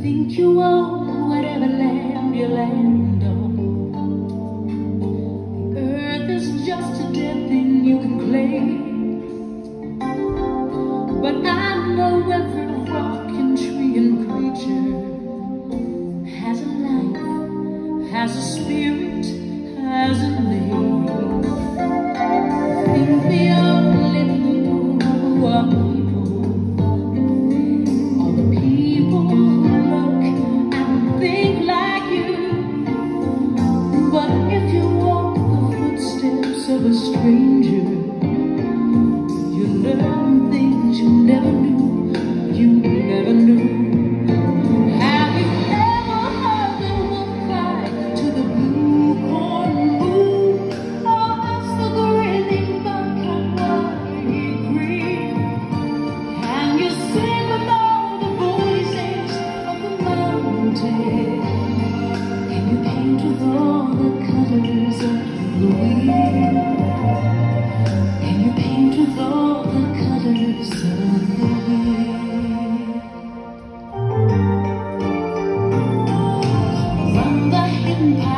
Think you own whatever land you land on. Earth is just a dead thing you can claim. But I know every rock and tree and creature has a life, has a spirit, has a name. Think the of a stranger. You learn things you never knew. You never knew. Have you ever heard the wolf cry To the blue? Corn moon Or the grinning Can you sing the voices of the Can you paint a voice didn't